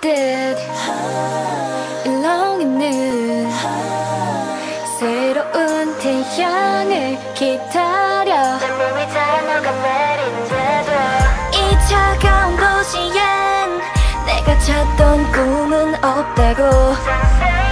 듯. 일렁이는 새로운 태양을 기다려. 내몸 위에 너가 내린대도 이 차가운 도시엔 내가 찾던 꿈은 없다고.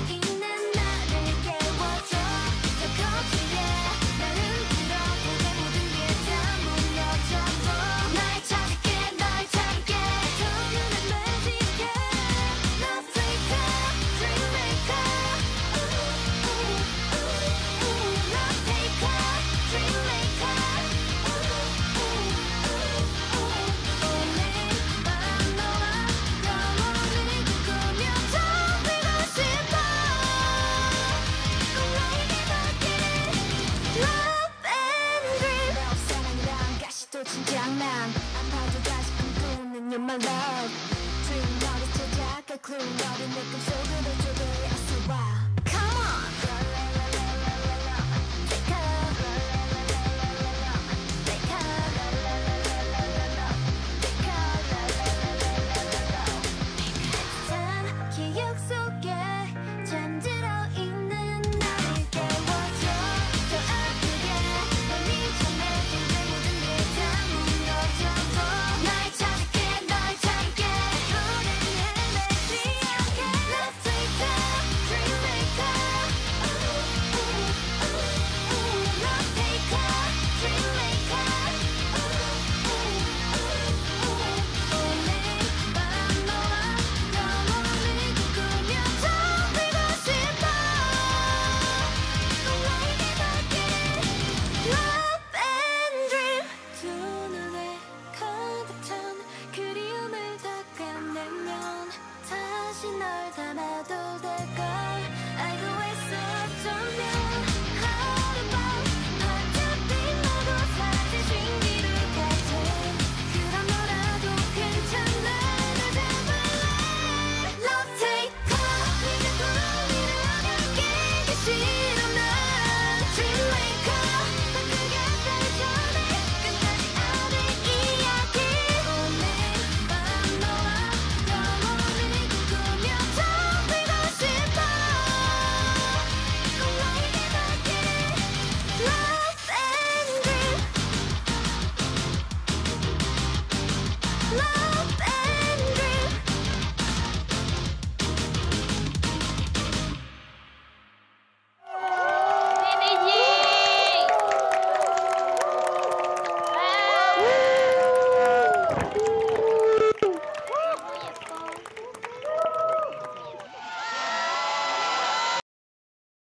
looking In my love. かまどで love.